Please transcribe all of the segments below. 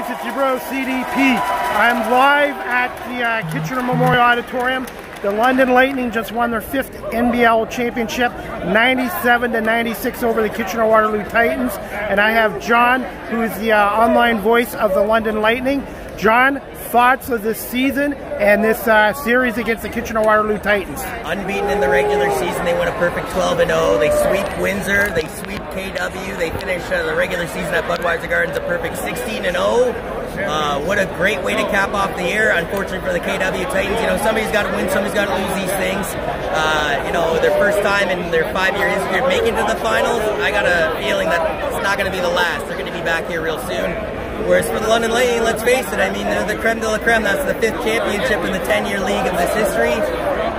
guys, it's your bro CDP. I'm live at the uh, Kitchener Memorial Auditorium. The London Lightning just won their fifth NBL championship, 97 to 96 over the Kitchener Waterloo Titans. And I have John, who is the uh, online voice of the London Lightning. John, thoughts of this season and this uh, series against the Kitchener Waterloo Titans? Unbeaten in the regular season, they win a perfect 12 and 0. They sweep Windsor, they sweep KW, they finish uh, the regular season at Budweiser Gardens a perfect 16 and 0. Uh, what a great way to cap off the year. Unfortunately for the KW Titans, you know somebody's got to win, somebody's got to lose these things. Uh, you know their first time in their five-year history of making to the finals. I got a feeling that it's not going to be the last. They're going to be back here real soon. Whereas for the London Lightning, let's face it, I mean, they're the creme de la creme. That's the fifth championship in the 10-year league of this history.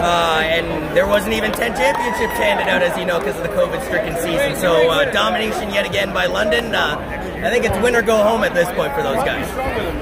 Uh, and there wasn't even 10 championships handed out, as you know, because of the COVID-stricken season. So uh, domination yet again by London. Uh, I think it's win or go home at this point for those guys.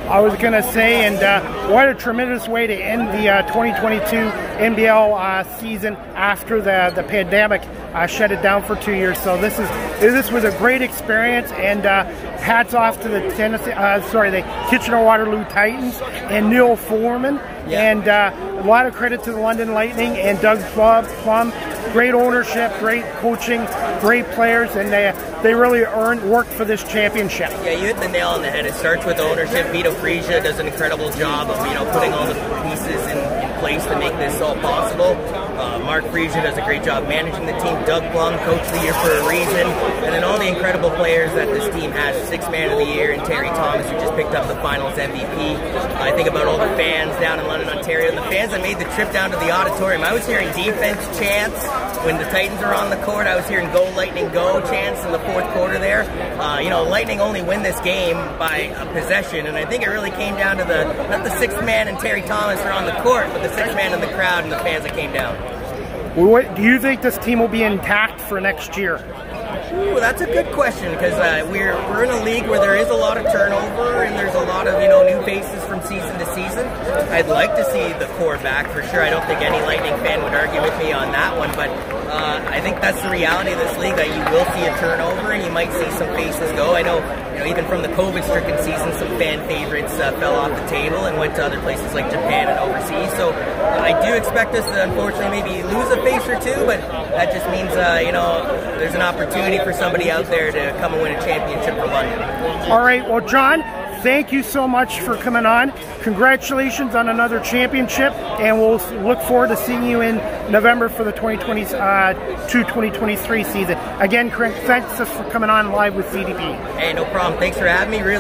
I was going to say, and uh, what a tremendous way to end the uh, 2022 NBL uh, season after the the pandemic uh, shut it down for two years. So this is this was a great experience, and uh, hats off to the Tennessee, uh, sorry, the Kitchener Waterloo Titans and Neil Foreman, yeah. and a lot of credit to the London Lightning and Doug Plumb. Great ownership, great coaching, great players, and they they really earned worked for this championship. Yeah, you hit the nail on the head. It starts with ownership. Vito Frijia does an incredible job of you know putting all the pieces in, in place to make this all possible. Mark Frijia does a great job managing the team. Doug Plumb, coach of the year for a reason, and then all the incredible players that this team has. Six man of the year and Terry Thomas, who just picked up the Finals MVP. I think about all the fans down in London, Ontario, the fans that made the trip down to the auditorium. I was hearing defense chants when the Titans are on the court. I was hearing "Go Lightning, Go" chants in the fourth quarter there. Uh, you know, Lightning only win this game by a possession, and I think it really came down to the not the sixth man and Terry Thomas are on the court, but the sixth man in the crowd and the fans that came down. What, do you think this team will be intact for next year? Ooh, that's a good question because uh, we're we're in a league where there is a lot of turnover and there's a lot of you know new faces from season to season. I'd like to see the core back for sure. I don't think any Lightning fan would argue with me on that one, but uh, I think that's the reality of this league that you will see a turnover and you might see some faces go. I know you know even from the COVID-stricken season, some fan favorites uh, fell off the table and went to other places like Japan and overseas. So I do expect us to unfortunately maybe lose a face or two, but that just means uh, you know there's an opportunity for somebody out there to come and win a championship for London. All right, well, John, thank you so much for coming on. Congratulations on another championship, and we'll look forward to seeing you in November for the 2022 uh, 2023 season. Again, thanks for coming on live with CDP. Hey, no problem. Thanks for having me. Really